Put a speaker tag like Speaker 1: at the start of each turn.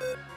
Speaker 1: you